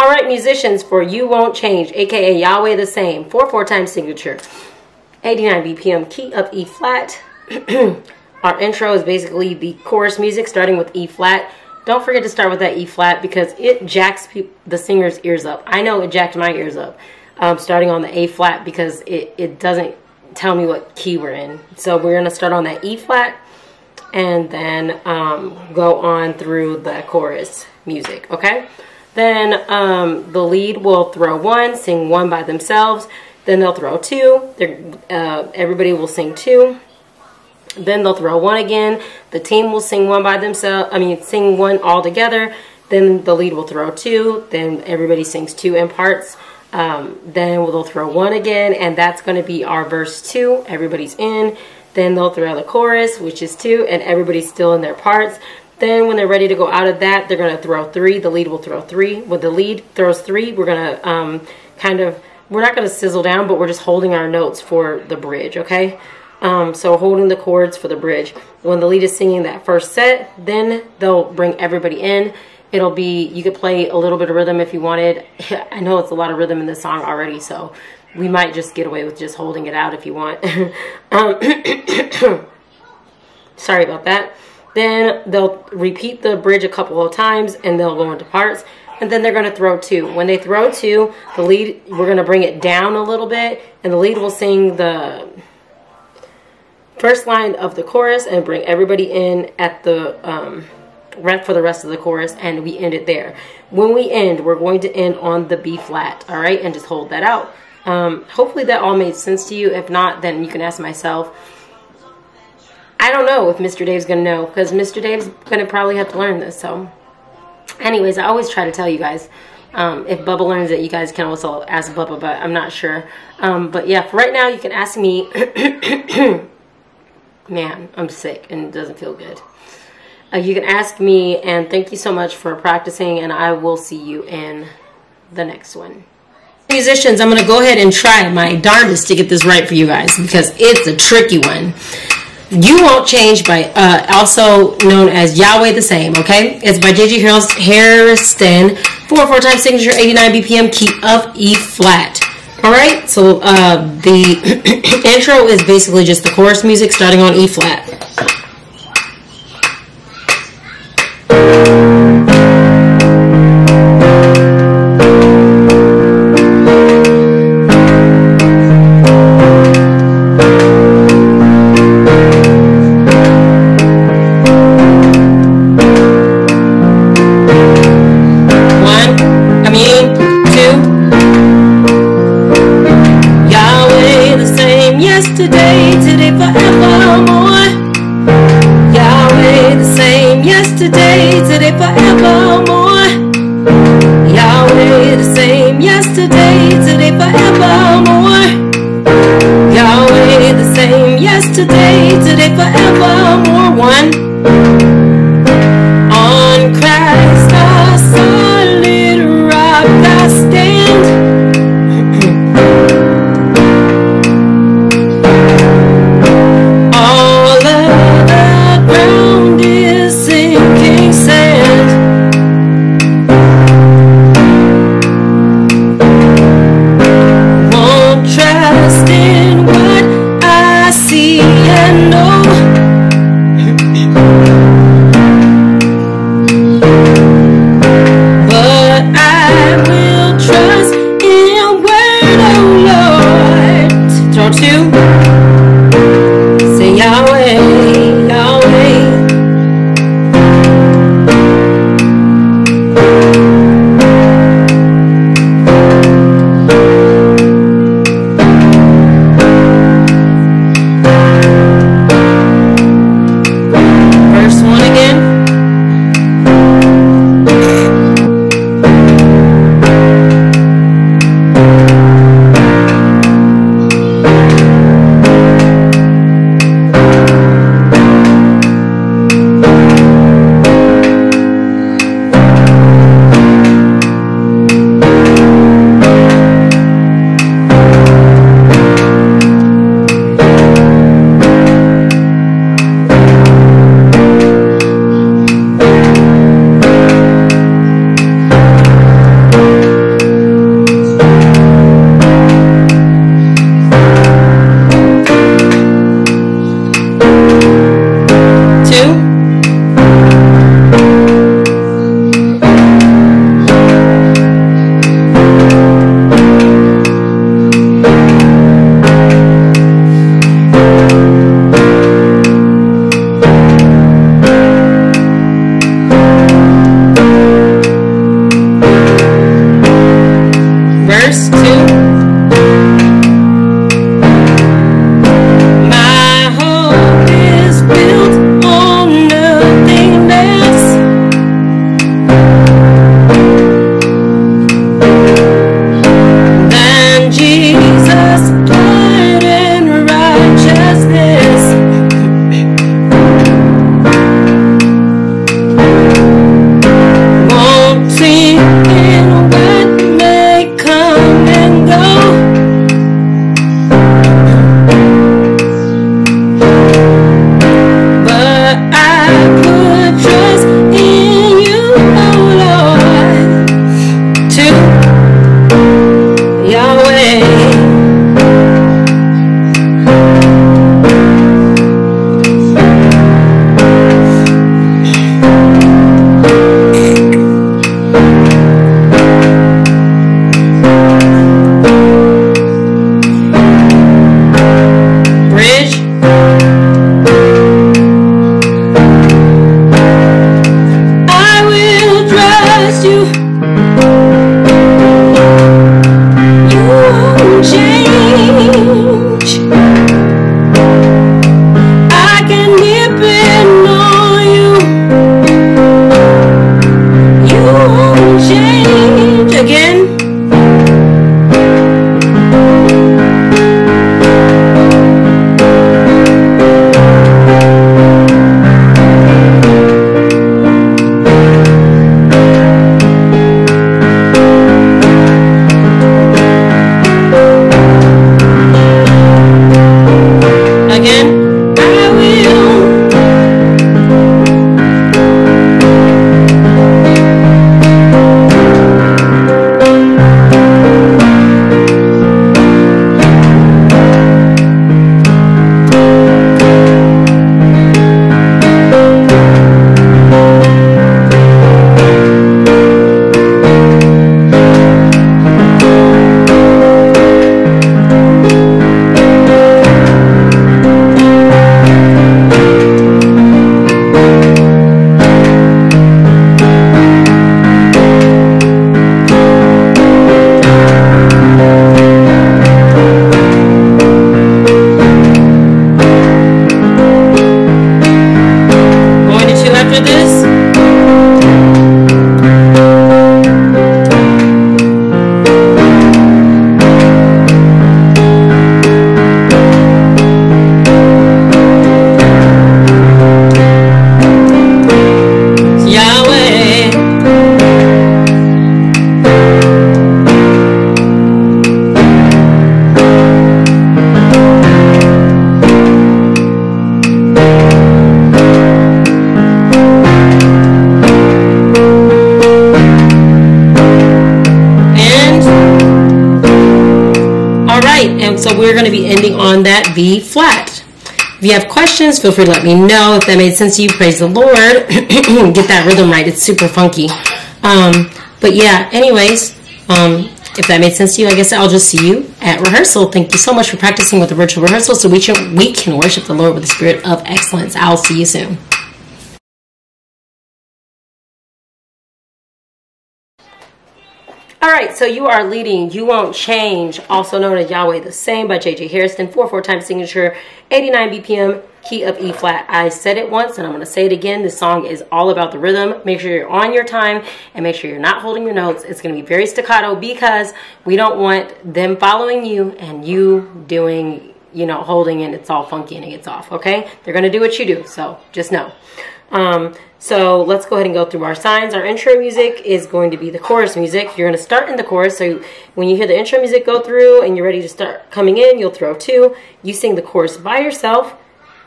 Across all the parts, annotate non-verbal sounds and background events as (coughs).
All right, musicians, for You Won't Change, aka Yahweh the Same, 4 4 time signature, 89 BPM, key of E flat. (clears throat) Our intro is basically the chorus music starting with E flat. Don't forget to start with that E flat because it jacks the singer's ears up. I know it jacked my ears up um, starting on the A flat because it, it doesn't tell me what key we're in. So we're going to start on that E flat and then um, go on through the chorus music, okay? Then um, the lead will throw one, sing one by themselves. Then they'll throw two. Uh, everybody will sing two. Then they'll throw one again. The team will sing one by themselves. I mean, sing one all together. Then the lead will throw two. Then everybody sings two in parts. Um, then they'll throw one again, and that's going to be our verse two. Everybody's in. Then they'll throw the chorus, which is two, and everybody's still in their parts. Then when they're ready to go out of that, they're going to throw three. The lead will throw three. When the lead throws three, we're going to um, kind of, we're not going to sizzle down, but we're just holding our notes for the bridge, okay? Um, so holding the chords for the bridge. When the lead is singing that first set, then they'll bring everybody in. It'll be, you could play a little bit of rhythm if you wanted. (laughs) I know it's a lot of rhythm in this song already, so we might just get away with just holding it out if you want. (laughs) um, (coughs) (coughs) sorry about that. Then they'll repeat the bridge a couple of times and they'll go into parts. And then they're going to throw two. When they throw two, the lead, we're going to bring it down a little bit. And the lead will sing the first line of the chorus and bring everybody in at the um, for the rest of the chorus. And we end it there. When we end, we're going to end on the B flat. All right. And just hold that out. Um, hopefully that all made sense to you. If not, then you can ask myself. I don't know if Mr. Dave's to know because Mr. Dave's to probably have to learn this. So, anyways, I always try to tell you guys. Um, if Bubba learns it, you guys can also ask Bubba, but I'm not sure. Um, but yeah, for right now, you can ask me. (coughs) Man, I'm sick and it doesn't feel good. Uh, you can ask me, and thank you so much for practicing, and I will see you in the next one musicians, I'm going to go ahead and try my darndest to get this right for you guys because it's a tricky one. You Won't Change by, uh, also known as Yahweh the Same, okay? It's by J.J. Hairston, 4-4 time signature, 89 BPM, key of E flat. Alright, so uh, the (clears throat) intro is basically just the chorus music starting on E flat. You have questions, feel free to let me know. If that made sense to you, praise the Lord. (clears throat) Get that rhythm right. It's super funky. Um, but yeah, anyways, um, if that made sense to you, I guess I'll just see you at rehearsal. Thank you so much for practicing with the virtual rehearsal so we can, we can worship the Lord with the spirit of excellence. I'll see you soon. All right, so you are leading. You won't change, also known as Yahweh the Same by J.J. Hairston, 4-4 time signature, 89 BPM, key of E flat. I said it once and I'm going to say it again. This song is all about the rhythm. Make sure you're on your time and make sure you're not holding your notes. It's going to be very staccato because we don't want them following you and you doing, you know, holding and it's all funky and it gets off, okay? They're going to do what you do, so just know. Um, so let's go ahead and go through our signs. Our intro music is going to be the chorus music. You're going to start in the chorus. So when you hear the intro music go through and you're ready to start coming in, you'll throw two. You sing the chorus by yourself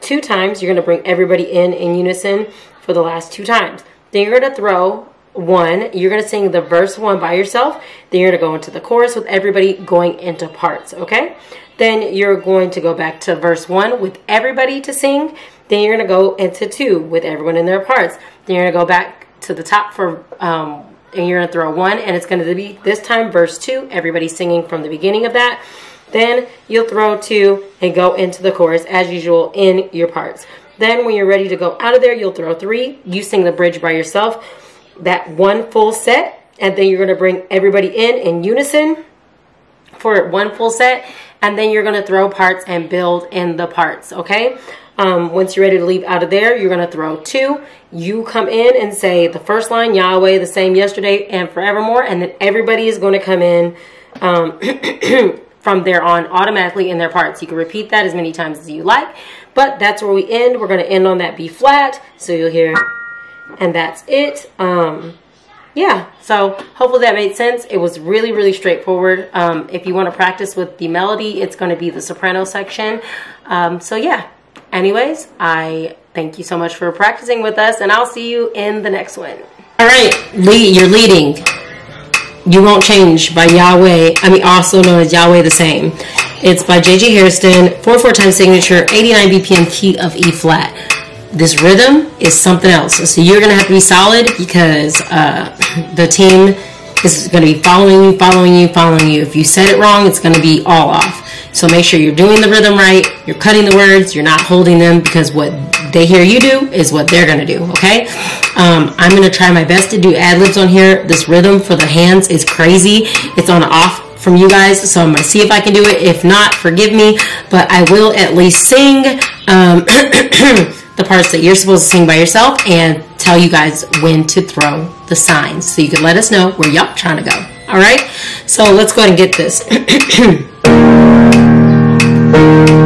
two times. You're going to bring everybody in in unison for the last two times. Then you're going to throw one. You're going to sing the verse one by yourself. Then you're going to go into the chorus with everybody going into parts. Okay? Then you're going to go back to verse one with everybody to sing. Then you're going to go into two with everyone in their parts. Then you're going to go back to the top for, um, and you're going to throw one, and it's going to be this time verse two. Everybody singing from the beginning of that. Then you'll throw two and go into the chorus as usual in your parts. Then when you're ready to go out of there, you'll throw three. You sing the bridge by yourself, that one full set, and then you're going to bring everybody in in unison for one full set, and then you're going to throw parts and build in the parts, okay? Um, once you're ready to leave out of there, you're going to throw two. You come in and say the first line, Yahweh, the same yesterday and forevermore. And then everybody is going to come in um, (clears throat) from there on automatically in their parts. You can repeat that as many times as you like. But that's where we end. We're going to end on that B flat. So you'll hear, and that's it. Um, yeah, so hopefully that made sense. It was really, really straightforward. Um, if you want to practice with the melody, it's going to be the soprano section. Um, so yeah, Anyways, I thank you so much for practicing with us, and I'll see you in the next one. All right, lead, you're leading. You Won't Change by Yahweh, I mean, also known as Yahweh the Same. It's by J.J. Hairston, 4-4 time signature, 89 BPM key of E flat. This rhythm is something else. So you're going to have to be solid because uh, (clears throat) the team is going to be following you, following you, following you. If you said it wrong, it's going to be all off. So make sure you're doing the rhythm right, you're cutting the words, you're not holding them because what they hear you do is what they're going to do, okay? Um, I'm going to try my best to do ad libs on here. This rhythm for the hands is crazy. It's on off from you guys, so I'm to see if I can do it. If not, forgive me, but I will at least sing um, (clears throat) the parts that you're supposed to sing by yourself and tell you guys when to throw the signs so you can let us know where y'all trying to go. All right, so let's go ahead and get this. (clears throat)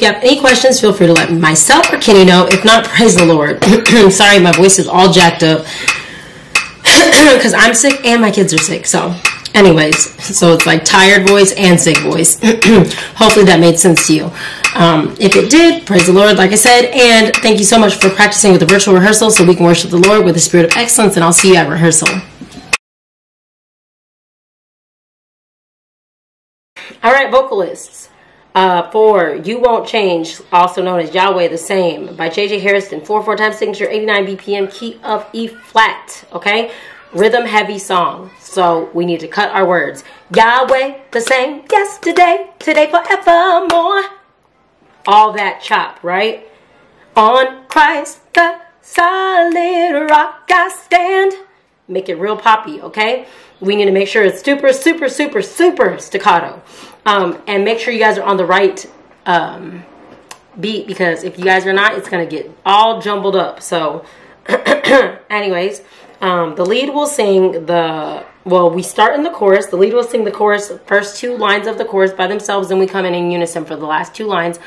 If you have any questions, feel free to let myself or Kenny know. If not, praise the Lord. (clears throat) I'm sorry, my voice is all jacked up (clears throat) because I'm sick and my kids are sick. So, anyways, so it's like tired voice and sick voice. (clears throat) Hopefully, that made sense to you. Um, if it did, praise the Lord, like I said. And thank you so much for practicing with the virtual rehearsal so we can worship the Lord with the spirit of excellence. And I'll see you at rehearsal. All right, vocalists. Uh, for You Won't Change, also known as Yahweh the Same, by J.J. Hairston, 4 4 times signature, 89 BPM, key of E flat. Okay? Rhythm heavy song. So we need to cut our words. Yahweh the same, yesterday, today, forevermore. All that chop, right? On Christ the solid rock I stand. Make it real poppy, okay? We need to make sure it's super, super, super, super staccato. Um, and make sure you guys are on the right um, beat because if you guys are not, it's going to get all jumbled up. So, (clears throat) anyways, um, the lead will sing the, well, we start in the chorus. The lead will sing the chorus, first two lines of the chorus by themselves, and we come in in unison for the last two lines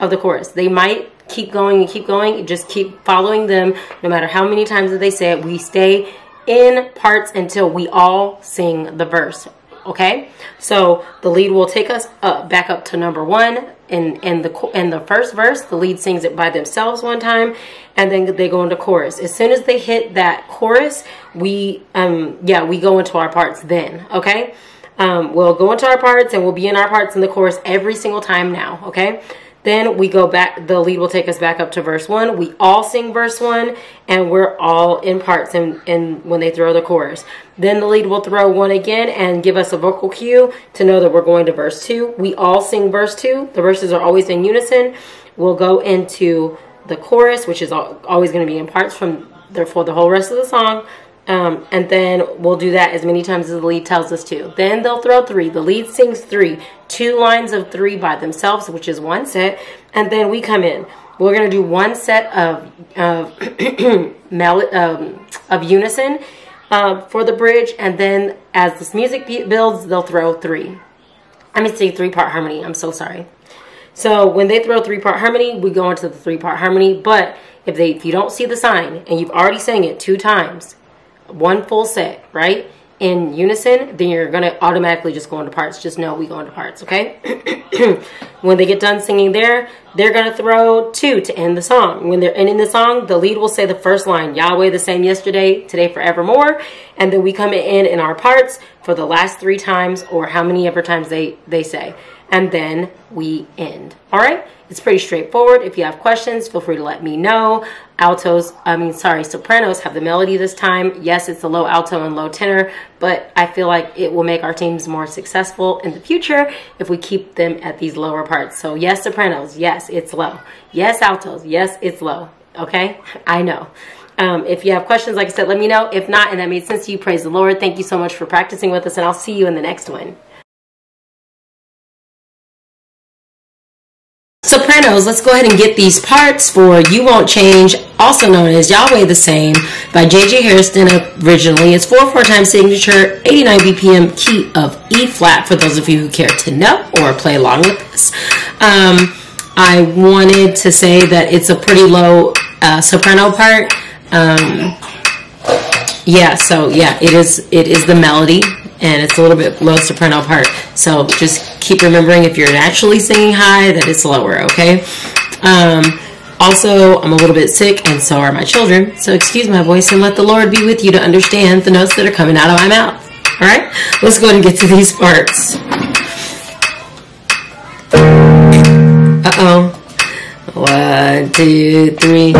of the chorus. They might keep going and keep going, just keep following them no matter how many times that they say it. We stay in parts until we all sing the verse. Okay, so the lead will take us up, back up to number one in in the in the first verse. The lead sings it by themselves one time, and then they go into chorus. As soon as they hit that chorus, we um yeah we go into our parts. Then okay, um, we'll go into our parts and we'll be in our parts in the chorus every single time now. Okay, then we go back, the lead will take us back up to verse one. We all sing verse one and we're all in parts and, and when they throw the chorus. Then the lead will throw one again and give us a vocal cue to know that we're going to verse two. We all sing verse two. The verses are always in unison. We'll go into the chorus, which is always going to be in parts from therefore the whole rest of the song. Um, and then we'll do that as many times as the lead tells us to. Then they'll throw three. The lead sings three, two lines of three by themselves, which is one set, and then we come in. We're gonna do one set of of (clears throat) um, of unison uh, for the bridge, and then as this music builds, they'll throw three. I mean, say three part harmony. I'm so sorry. So when they throw three part harmony, we go into the three part harmony. But if they if you don't see the sign and you've already sang it two times one full set, right? In unison, then you're gonna automatically just go into parts. Just know we go into parts, okay? (clears throat) when they get done singing there, they're gonna throw two to end the song. When they're ending the song, the lead will say the first line, Yahweh the same yesterday, today, forevermore. And then we come in in our parts for the last three times or how many ever times they, they say. And then we end. All right? It's pretty straightforward. If you have questions, feel free to let me know. Altos, I mean, sorry, sopranos have the melody this time. Yes, it's a low alto and low tenor, but I feel like it will make our teams more successful in the future if we keep them at these lower parts. So yes, sopranos, yes, it's low. Yes, altos, yes, it's low. Okay? I know. Um, if you have questions, like I said, let me know. If not, and that made sense to you, praise the Lord. Thank you so much for practicing with us, and I'll see you in the next one. Sopranos, let's go ahead and get these parts for You Won't Change, also known as Yahweh the Same, by J.J. Hairston originally. It's 4-4 time signature, 89 BPM, key of E flat, for those of you who care to know or play along with this. Um, I wanted to say that it's a pretty low uh, soprano part. Um, yeah, so yeah, it is. It is the melody, and it's a little bit low soprano part. So just keep remembering if you're naturally singing high that it's lower. Okay. Um, also, I'm a little bit sick, and so are my children. So excuse my voice, and let the Lord be with you to understand the notes that are coming out of my mouth. All right, let's go ahead and get to these parts. Uh oh. One, two, three.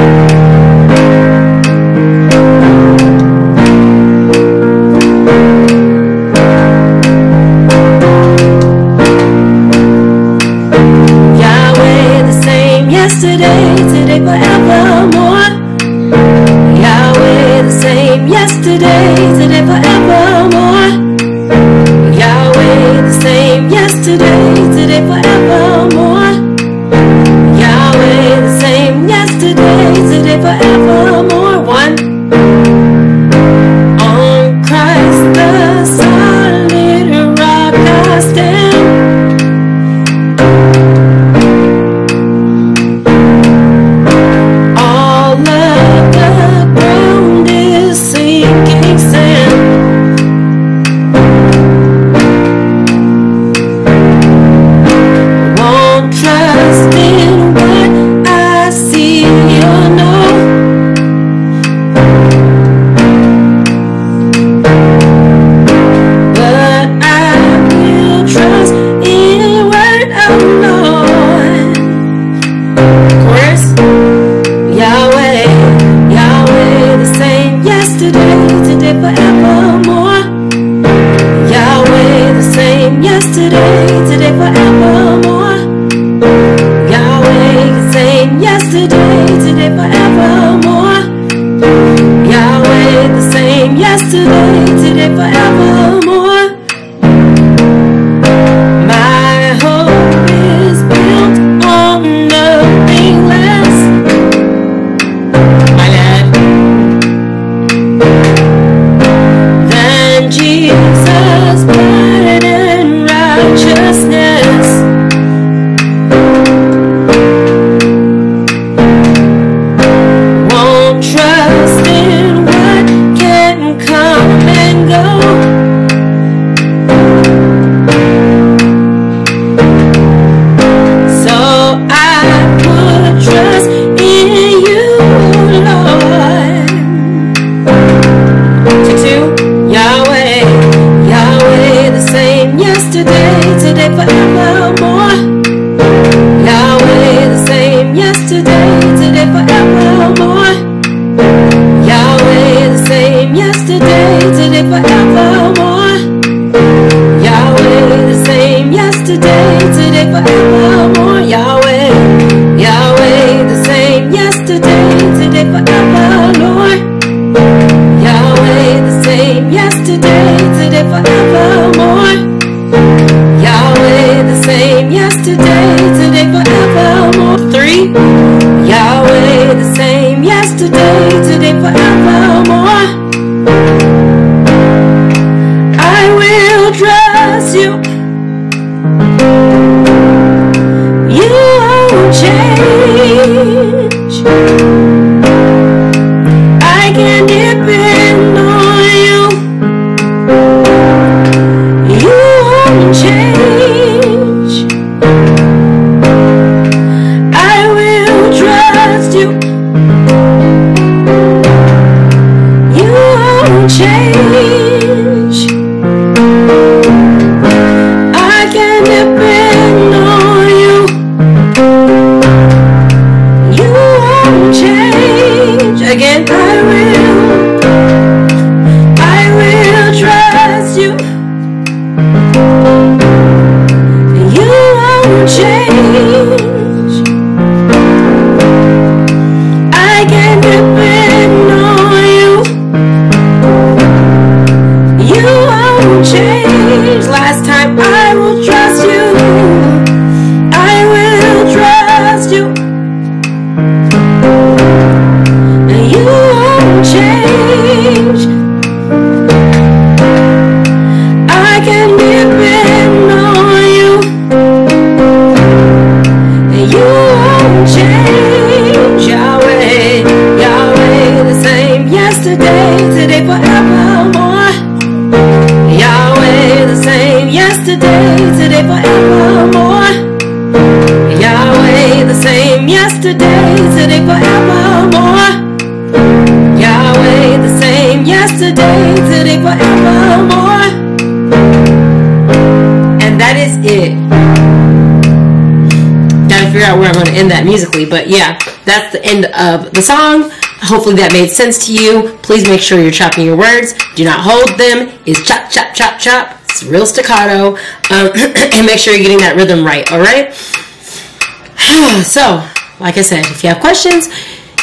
End that musically, but yeah, that's the end of the song. Hopefully that made sense to you. Please make sure you're chopping your words. Do not hold them. Is chop, chop, chop, chop. It's real staccato. Um, (clears throat) and make sure you're getting that rhythm right, alright? (sighs) so, like I said, if you have questions,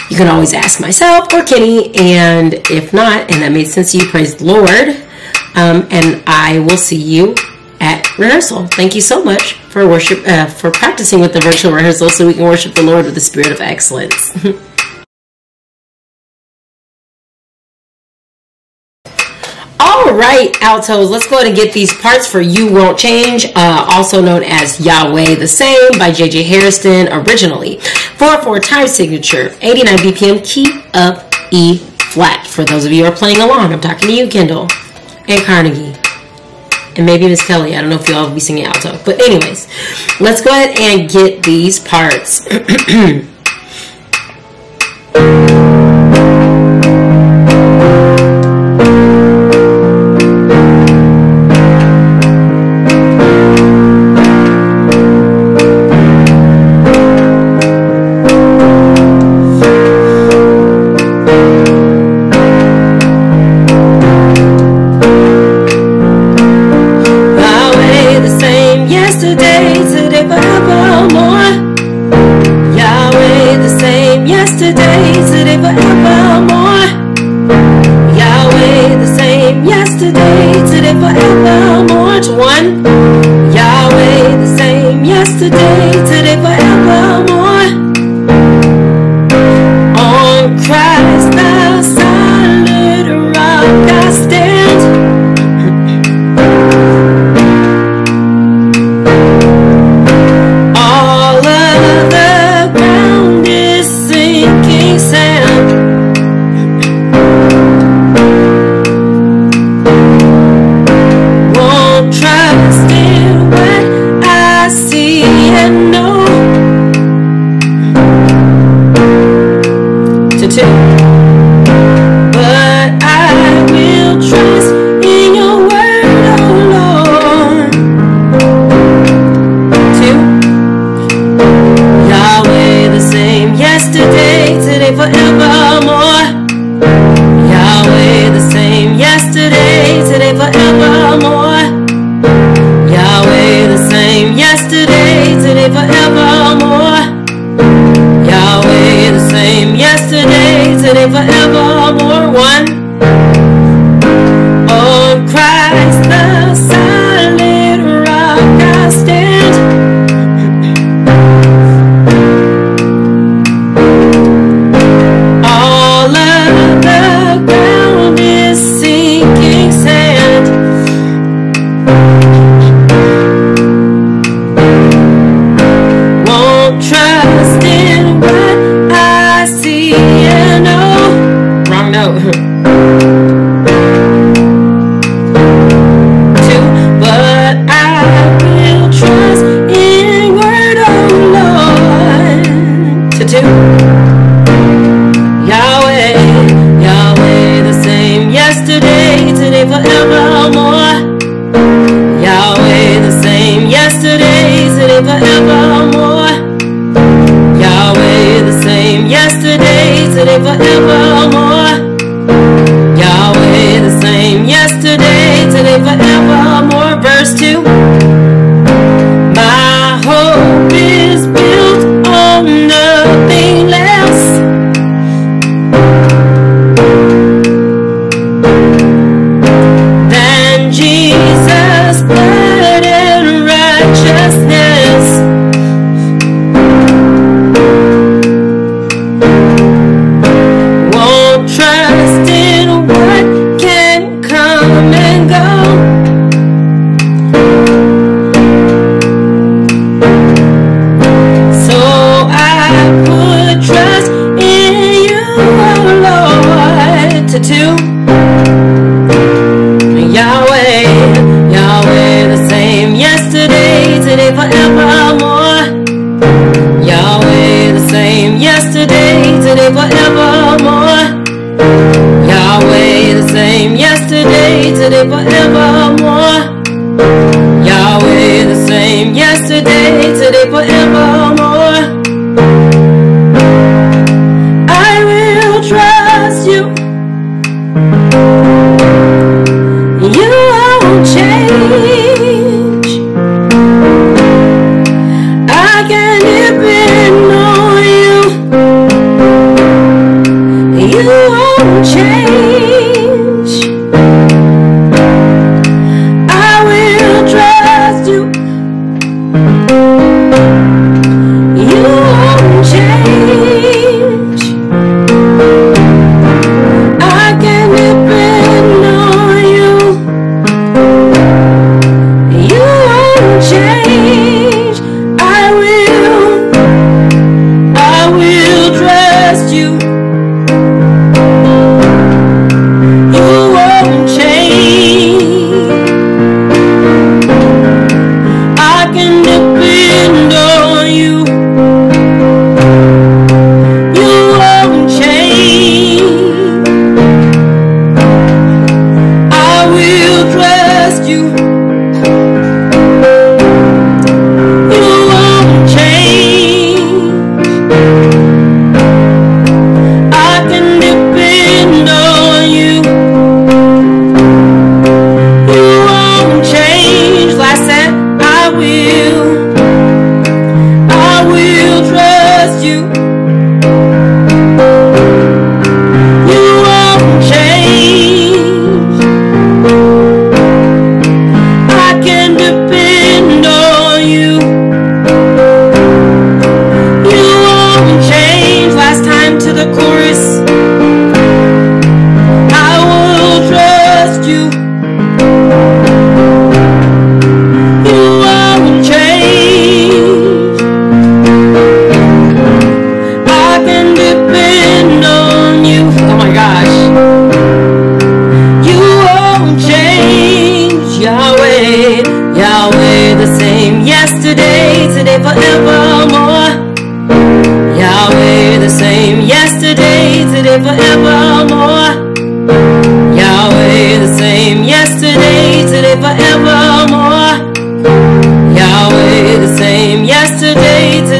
you can always ask myself or Kenny. And if not, and that made sense to you, praise the Lord. Um, and I will see you at rehearsal. Thank you so much for worship, uh, for practicing with the virtual rehearsal so we can worship the Lord with the spirit of excellence. (laughs) All right, altos, let's go ahead and get these parts for You Won't Change, uh, also known as Yahweh the Same by J.J. Hairston originally. 4-4 time signature, 89 BPM, key of E flat. For those of you who are playing along, I'm talking to you, Kendall, and Carnegie, and maybe Miss Kelly. I don't know if y'all will be singing alto. But anyways, let's go ahead and get these parts. (clears throat) same yesterday, today, forevermore. Yahweh, the same yesterday, today, forevermore.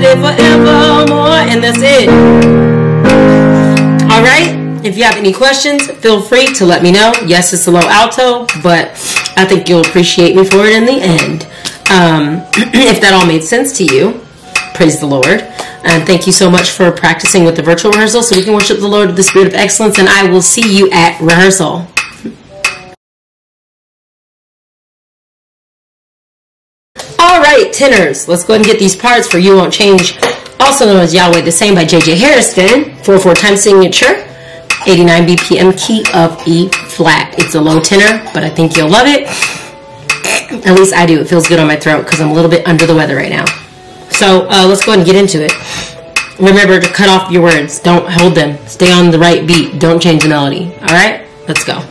Today, forevermore. And that's it. All right. If you have any questions, feel free to let me know. Yes, it's a low alto, but I think you'll appreciate me for it in the end. Um, (clears throat) if that all made sense to you, praise the Lord. And thank you so much for practicing with the virtual rehearsal so we can worship the Lord with the spirit of excellence. And I will see you at rehearsal. Tenors, let's go ahead and get these parts for You Won't Change, also known as Yahweh the Same by J.J. Hairston, 4-4 time signature, 89 BPM key of E flat. It's a low tenor, but I think you'll love it. At least I do. It feels good on my throat because I'm a little bit under the weather right now. So uh, let's go ahead and get into it. Remember to cut off your words. Don't hold them. Stay on the right beat. Don't change the melody. All right? Let's go.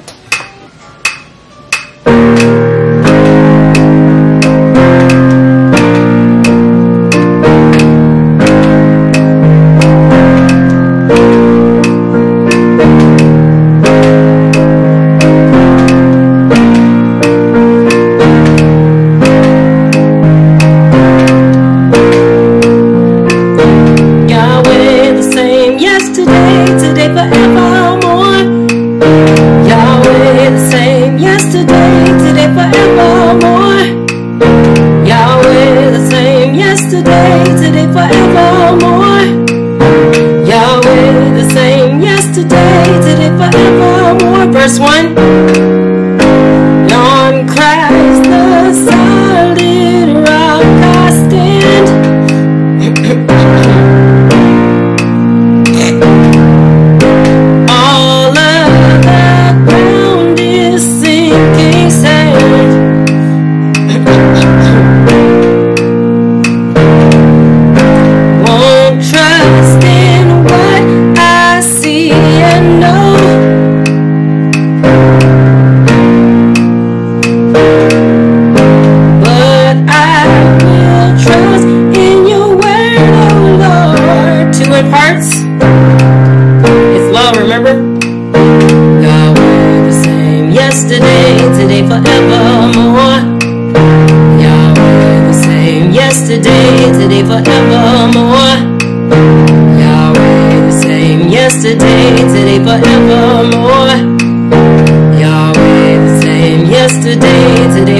Today, forevermore. Yahweh the same yesterday, did today, forevermore. Verse 1.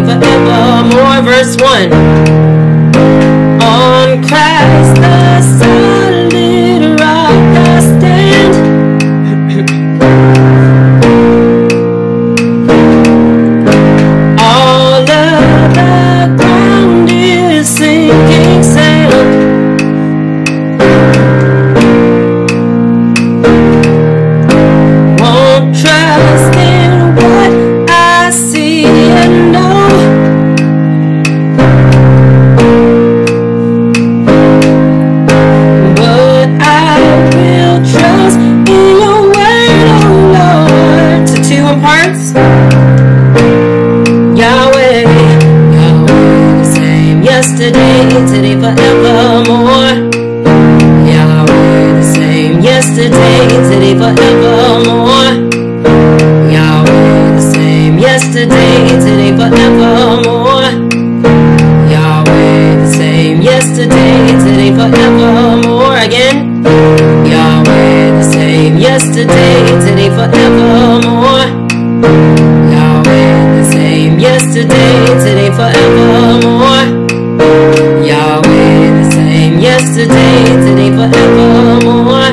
forevermore. Verse 1. today, today forevermore.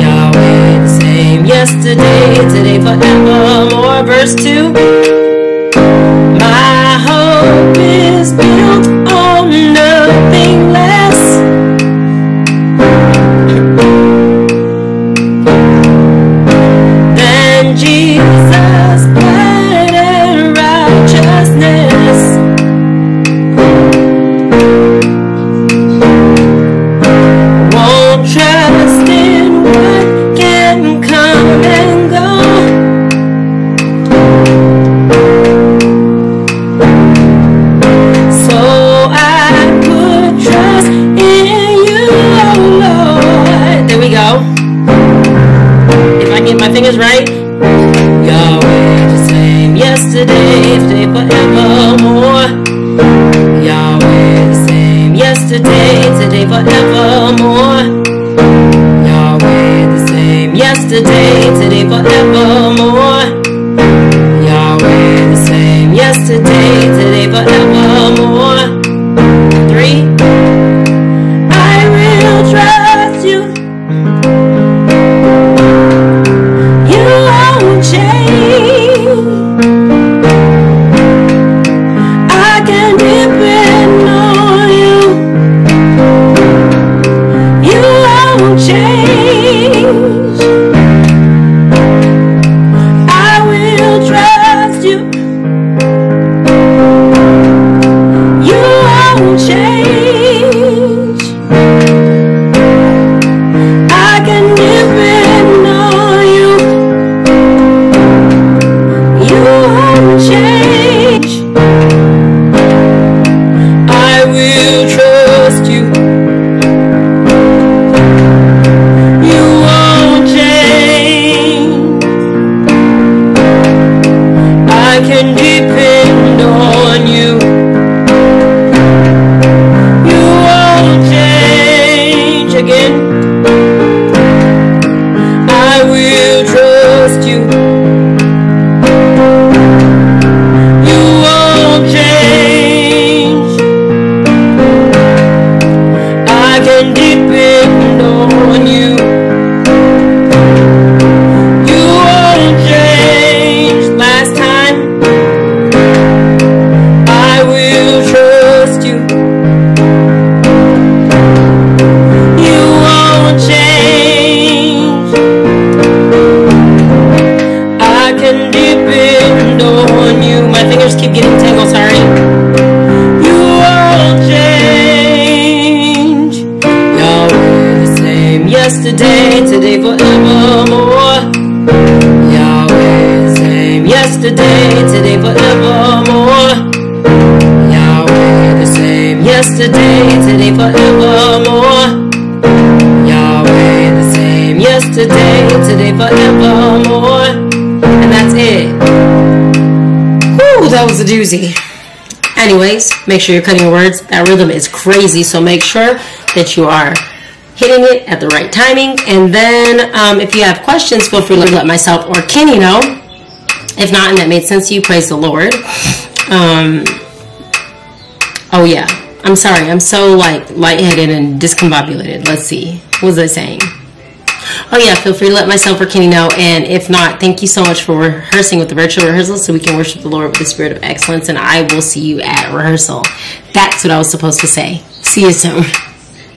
Yahweh the same yesterday, today forevermore. Verse 2 My hope is built make sure you're cutting your words. That rhythm is crazy, so make sure that you are hitting it at the right timing. And then, um, if you have questions, feel free to let myself or Kenny know. If not, and that made sense to you, praise the Lord. Um, oh yeah, I'm sorry. I'm so like lightheaded and discombobulated. Let's see. What was I saying? Oh yeah, feel free to let myself or Kenny know. And if not, thank you so much for rehearsing with the virtual rehearsal so we can worship the Lord with the spirit of excellence. And I will see you at rehearsal. That's what I was supposed to say. See you soon.